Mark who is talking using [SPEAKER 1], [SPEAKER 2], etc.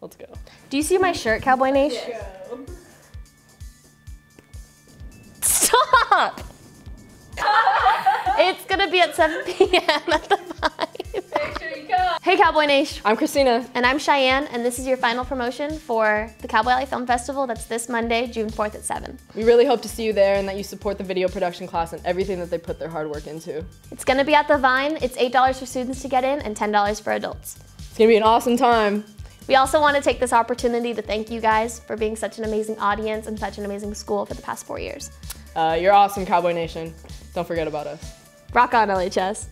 [SPEAKER 1] Let's go.
[SPEAKER 2] Do you see my shirt, Cowboy Nation? Stop! it's gonna be at 7 p.m. at the Vine. Hey, Cowboy Nation.
[SPEAKER 1] I'm Christina.
[SPEAKER 2] And I'm Cheyenne, and this is your final promotion for the Cowboy Alley Film Festival that's this Monday, June 4th at 7.
[SPEAKER 1] We really hope to see you there and that you support the video production class and everything that they put their hard work into.
[SPEAKER 2] It's gonna be at the Vine. It's $8 for students to get in and $10 for adults.
[SPEAKER 1] It's gonna be an awesome time.
[SPEAKER 2] We also want to take this opportunity to thank you guys for being such an amazing audience and such an amazing school for the past four years.
[SPEAKER 1] Uh, you're awesome, Cowboy Nation. Don't forget about us.
[SPEAKER 2] Rock on, LHS.